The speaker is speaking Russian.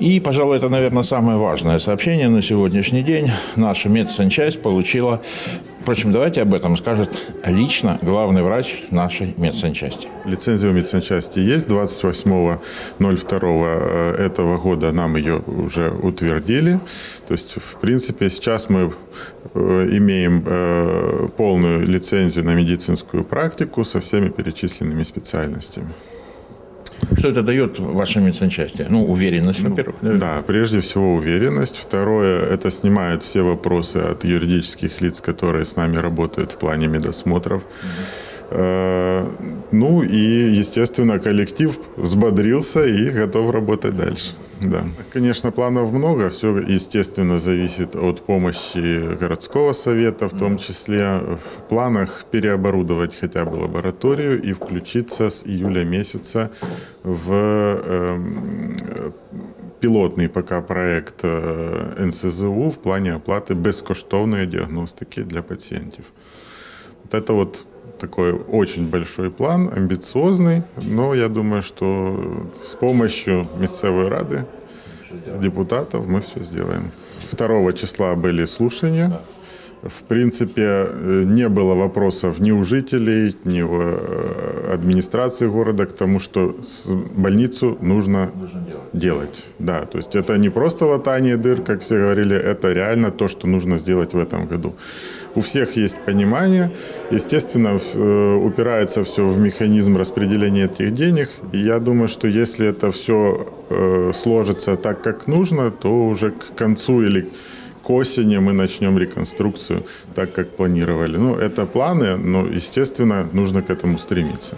И, пожалуй, это, наверное, самое важное сообщение на сегодняшний день. Наша медсанчасть получила Впрочем, давайте об этом скажет лично главный врач нашей медсанчасти. Лицензия у медсанчасти есть. 28.02 э, этого года нам ее уже утвердили. То есть, в принципе, сейчас мы э, имеем э, полную лицензию на медицинскую практику со всеми перечисленными специальностями. Что это дает вашей медсанчасти? Ну, уверенность, во-первых. Ну, да, прежде всего уверенность. Второе, это снимает все вопросы от юридических лиц, которые с нами работают в плане медосмотров. Э, ну и, естественно, коллектив взбодрился и готов работать дальше. Да. Конечно, планов много. Все, естественно, зависит от помощи городского совета, в том числе в планах переоборудовать хотя бы лабораторию и включиться с июля месяца в э, пилотный пока проект э, НСЗУ в плане оплаты безкоштовной диагностики для пациентов. Вот это вот такой очень большой план, амбициозный, но я думаю, что с помощью местной рады, депутатов мы все сделаем. 2 числа были слушания. В принципе, э, не было вопросов ни у жителей, ни у э, администрации города к тому, что больницу нужно, нужно делать. делать. Да, то есть это не просто латание дыр, как все говорили, это реально то, что нужно сделать в этом году. У всех есть понимание. Естественно, э, упирается все в механизм распределения этих денег. И я думаю, что если это все сложится так, как нужно, то уже к концу или к осени мы начнем реконструкцию так, как планировали. Ну, это планы, но, естественно, нужно к этому стремиться.